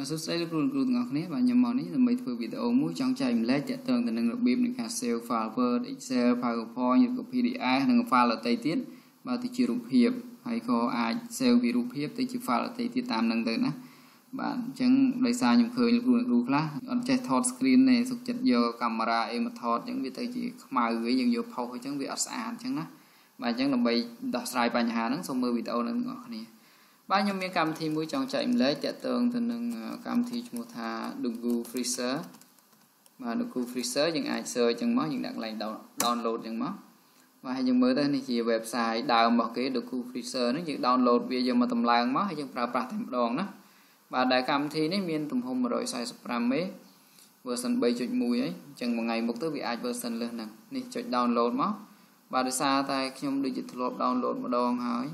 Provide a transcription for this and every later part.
បាទសួស្តីលោកគ្រូគ្រូទាំងអស់គ្នាបាទខ្ញុំមកនេះដើម្បីធ្វើវីដេអូមួយចង់ចែកម្លែកទាក់ទងទៅនឹងរបៀបនៃការ save file Word Excel PowerPoint ឬក៏ PDF និង file ដទៃទៀតបាទទៅជារូបភាពហើយក៏អាច save ពីរូបភាពទៅជា file ដទៃទៀតតាមនឹងទៅណាបាទអញ្ចឹងដោយសារខ្ញុំឃើញលោកគ្រូអ្នកគ្រូខ្លះអត់ចេះថត screen ទេសុខចិត្តយកកាមេរ៉ាអីមកថតអញ្ចឹងវាទៅជាខ្មៅវិញយើងយកផុសអញ្ចឹងវាអត់ស្អាតអញ្ចឹងណាបាទអញ្ចឹងដើម្បីដោះស្រាយបញ្ហាហ្នឹងសូមមើលវីដេអូនេះទាំងអស់គ្នា បាទខ្ញុំមានកម្មវិធីមួយចង់ចែកម្លែកតាក់ទងទៅនឹងកម្មវិធីឈ្មោះថា Dogu Freezer បាទ Dogu Freezer យើងអាច search ចឹងមកយើងដាក់កន្លែង download ចឹងមកបាទហើយយើងមើលទៅនេះជា website ដើមរបស់គេ Dogu Freezer នេះយើង download វាយកមកតម្លើងមកហើយយើងប្រើប្រាស់តែម្ដងណាបាទដែលកម្មវិធីនេះមានទំហំ 145 MB version 3.1ហើយអញ្ចឹងមួយថ្ងៃមុខទៅវាអាច version លើសហ្នឹងនេះចុច download មកបាទដោយសារតែខ្ញុំដូចជាធ្លាប់ download ម្ដងហើយ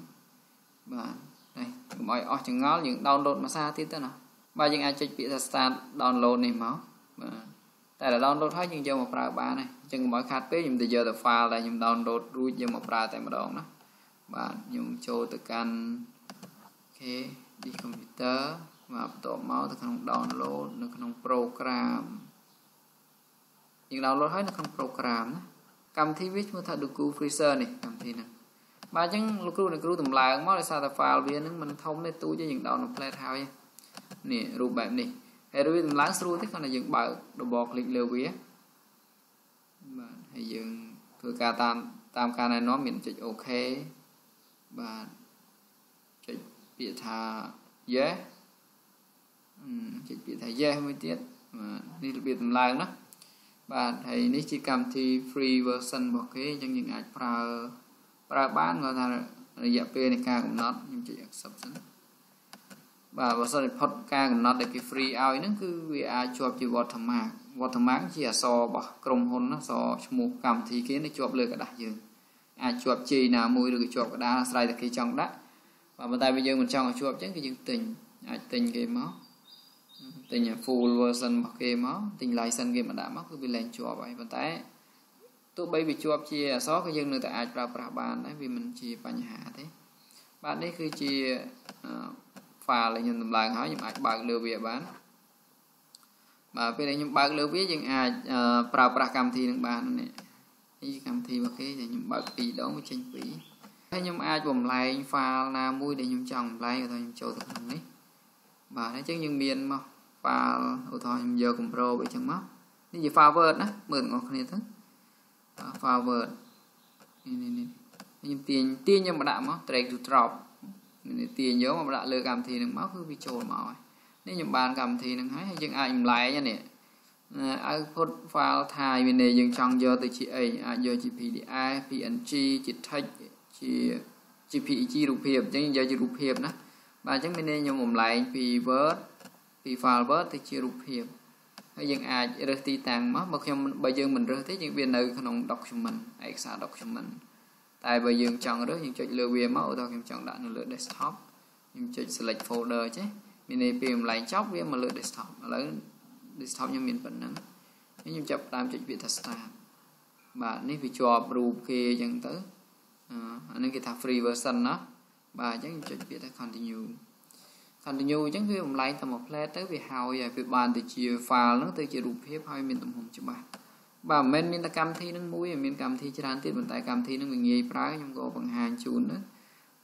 បាទ នេះកុំឲ្យអស់ចង្អល់យើង download មួយសារទៀតទៅណាបាទយើងអាចចុចពាក្យថា start download នេះមកបាទតែដល់ download ហើយយើងយកមកប្រើបានហើយអញ្ចឹងកុំឲ្យខាតពេកខ្ញុំទៅយកតែ file ដែលខ្ញុំ download រួចយកមកប្រើតែម្ដងណាបាទខ្ញុំចូលទៅកាន់អូខេ this computer បាទបន្ទាប់មកទៅក្នុង download នៅក្នុង program យើង download ហើយនៅក្នុង program ណាកម្មវិធីវាឈ្មោះថា Doku Freezer នេះកម្មវិធីហ្នឹង បាទអញ្ចឹងលោកគ្រូអ្នកគ្រូតម្លើងមកដោយសារតែ file វានឹងមិនធំទេទូចទេយើងដោន template ហើយនេះរូបបែបនេះហើយវាតម្លើងស្រួលទេគ្រាន់តែយើងបើករបប click លើវាបាទហើយយើងធ្វើការតាមតាមការណែនាំមានចុច OK បាទចុចពាក្យថា yes ចុចពាក្យថា yes មួយទៀតបាទនេះរបៀបតម្លើងណាបាទហើយនេះជាកម្មវិធី free version របស់គេអញ្ចឹងយើងអាចប្រើ ប្រើបានគាត់ថារយៈពេលនៃការកំណត់ខ្ញុំចុច accept សិនបាទបើសិនផុតការកំណត់ដែលគេ free ឲ្យហ្នឹងគឺវាអាចជាប់ជា watermark watermark ជាអក្សររបស់ក្រុមហ៊ុនណាអក្សរឈ្មោះកម្មវិធីគេនេះជាប់លើกระดาษយើងអាចជាប់ជ័យណាមួយឬក៏ជាប់กระดาษអាស្រ័យតែគេចង់ដាក់បាទប៉ុន្តែបើយើងមិនចង់ឲ្យជាប់អញ្ចឹងគឺយើងទិញអាចទិញគេមកទិញ full version របស់គេមកទិញ license គេមកដាក់មកគឺវាលែងជាប់ហើយប៉ុន្តែ ទោះបីវាជាប់ជាអក្សរក៏យើងនៅតែអាចប្រើប្រាស់បានដែរវាមិនជាបញ្ហាទេបាទនេះគឺជា file ដែលខ្ញុំតម្លើងហើយខ្ញុំអាចបើកលើវាបានបាទពេលដែលខ្ញុំបើកលើវាយើងអាចប្រើប្រាស់កម្មវិធីនឹងបាននេះនេះកម្មវិធីរបស់គេដែលខ្ញុំបើក2ដងវាចេញ2ហើយខ្ញុំអាចបំលែង file ណាមួយដែលខ្ញុំចង់បំលែងឧទាហរណ៍ខ្ញុំចូលទៅក្នុងនេះបាទអញ្ចឹងយើងមានមក file ឧទាហរណ៍ខ្ញុំយក Compro វាអញ្ចឹងមកនេះជា file Word ណាមើលទាំងអស់គ្នាទៅ forward នេះនេះនេះខ្ញុំទាញទាញខ្ញុំមកដាក់មក drag to drop នេះទាញយកមកដាក់លើកម្មវិធីនឹងមកគឺវាចូលមកហើយនេះខ្ញុំបានកម្មវិធីនឹងហើយហើយយើងអាចចម្លែងនេះ output file ថាយមានយើងចង់យកទៅជាអីអាចយកជា PDF PNG ជា text ជា JPEG រូបភាពអញ្ចឹងយកជារូបភាពណាបាទអញ្ចឹងមានខ្ញុំបំលែងពី Word ពី file Word ទៅជារូបភាព ហើយយើងអាចរើសទីតាំងមកបើខ្ញុំបើយើងមិនរើសទេយើងវានៅក្នុង document ឯកសារ document តែបើយើងចង់រើសយើងចុចលើវាមកឧទាហរណ៍ខ្ញុំចង់ដាក់នៅលើ desktop ខ្ញុំចុច select folder ចេះមានន័យពេលម្លែងចប់វាមកលើ desktop ឥឡូវ desktop ខ្ញុំមានប៉ុណ្ណឹងហើយខ្ញុំចាប់តាមចុចវាថា start បាទនេះវាជាប់រូបគេអញ្ចឹងទៅអានេះគេថា free version ណាបាទអញ្ចឹងចុចវាថា continue continue អញ្ចឹងវាបំលែងតែមួយ plate ទៅវាហើយហើយវាបានទៅជា file ហ្នឹងទៅជារូបភាពហើយមានទំហំច្បាស់បាទមិនមែនមានតែកម្មវិធីហ្នឹងមួយមានកម្មវិធីច្រើនទៀតប៉ុន្តែកម្មវិធីហ្នឹងវាងាយប្រើខ្ញុំក៏បង្ហាញជូនណា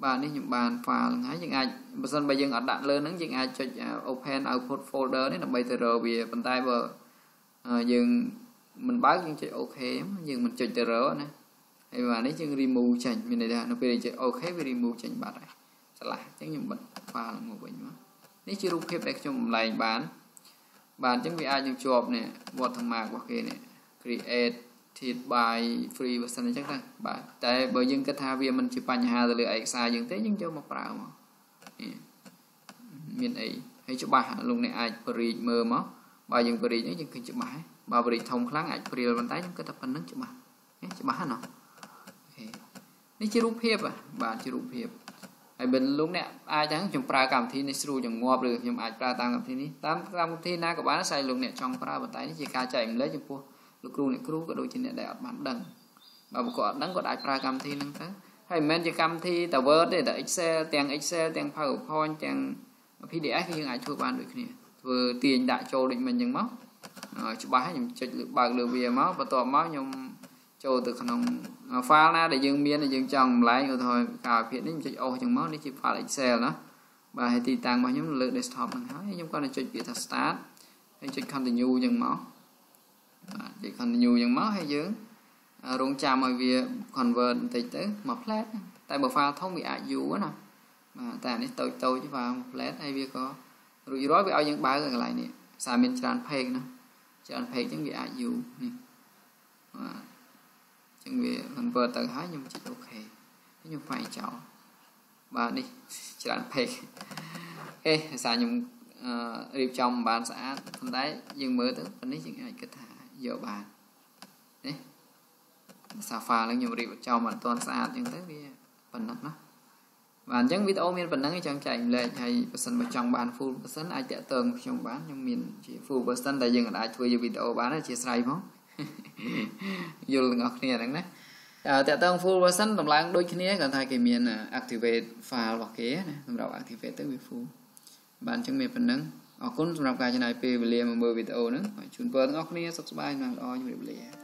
បាទនេះខ្ញុំបាន file ហ្នឹងហើយយើងអាចបើសិនបើយើងអត់ដាក់លើហ្នឹងយើងអាចចុច open output folder នេះដើម្បីទៅរកវាប៉ុន្តែបើយើងមិនបើកយើងចុច OK យើងមិនចុចទៅរកណាហើយបាទនេះយើង remove ចេញមានន័យថានៅពេលចុច OK វា remove ចេញបាត់ហើយ ឆ្លាស់អញ្ចឹងខ្ញុំបិទ file មកវិញមកនេះជារូបភាពដែលខ្ញុំបំលែងបាន បាទអញ្ចឹងវាអាចនឹងជាប់នេះ watermark របស់គេនេះ created by free version អញ្ចឹងទៅបាទតែបើយើងគិតថាវាមិនជាបញ្ហាទៅលើឯកសារយើងទេយើងយកមកប្រើមកនេះមានអីហើយច្បាស់លោកអ្នកអាចបរិយមើលមកបើយើងបរិយនេះយើងឃើញច្បាស់ហើយបើបរិយធំខ្លាំងអាចព្រាលប៉ុន្តែខ្ញុំគិតថាប៉ុណ្្នឹងច្បាស់ច្បាស់ហ្នឹងអូខេនេះជារូបភាពបាទជារូបភាព ហើយបើលោកអ្នកអាចហ្នឹងខ្ញុំប្រើកម្មវិធីនេះស្រួលជាងងាប់ឬខ្ញុំអាចប្រើតាមកម្មវិធីនេះតាមកម្មវិធីណាក៏បានស្អីលោកអ្នកចង់ប្រើប៉ុន្តែនេះជាការចែករំលែកចំពោះលោកគ្រូអ្នកគ្រូក៏ដូចជាអ្នកដែលអត់បានដឹងបើបុគ្គលអត់ដឹងគាត់អាចប្រើកម្មវិធីហ្នឹងទៅហើយមិនមែនជាកម្មវិធីតែ Word ទេតែ Excel ទាំង Excel ទាំង PowerPoint ទាំង PDF គឺយើងអាចធ្វើបានដូចគ្នាធ្វើទាញដាក់ចូលដូចមិញអញ្ចឹងមកច្បាស់ខ្ញុំចុចលើបើកលើវាមកបន្ទាប់មកខ្ញុំ ចូលទៅក្នុង file ណាដែលយើងមានដែលយើងចង់ចម្លែងឧទាហរណ៍កាលវិភាគនេះខ្ញុំចុចអូសអញ្ចឹងមកនេះជា file Excel ណាបាទហើយទីតាំងរបស់ខ្ញុំលើ desktop ហ្នឹងហើយខ្ញុំគាត់នឹងចុចពាក្យថា start ហើយចុច continue អញ្ចឹងមកបាទចុច continue អញ្ចឹងមកហើយយើងរងចាំឲ្យវា convert បន្តិចទៅមក flat តែបើ file ធំវាអាចយូរណាបាទតែអានេះតូចតូច file មក flat ហើយវាក៏រួចរាល់វាឲ្យយើងបើកកន្លែងនេះសារមានច្រើន page ណាច្រើន page អញ្ចឹងវាអាចយូរនេះបាទអញ្ចឹងវា convert ទៅហើយខ្ញុំចុច OK ខ្ញុំផ្សាយចោលបាទនេះច្រើន page អូខេភាសាខ្ញុំរៀបចំបានស្អាតប៉ុន្តែយើងមើលទៅប៉ុណ្នេះយើងអាចគិតថាយកបាននេះភាសា file ហ្នឹងខ្ញុំរៀបចំអត់ទាន់ស្អាតអញ្ចឹងទៅវាប៉ុណ្ណឹងណាបាទអញ្ចឹងវីដេអូមានប៉ុណ្ណឹងចង់ចែកម្លែកហើយបើសិនបើចង់បាន full version អាចតាក់ទងខ្ញុំបានខ្ញុំមានជា full version ដែលយើងអាចធ្វើជាវីដេអូបានជាស្រ័យផង យល់ទាំងអស់គ្នាហ្នឹងណាតាក់ទង full version តម្លើងដូចគ្នាគ្រាន់តែគេមាន activate file របស់គេណាសម្រាប់ activate ទៅវា full បាទអញ្ចឹងមានប៉ុណ្ណឹងអរគុណសម្រាប់ការចំណាយពេលវេលាមកមើលវីដេអូហ្នឹងជូនពរទាំងអស់គ្នាសុខសប្បាយនិងល្អជម្រាបលា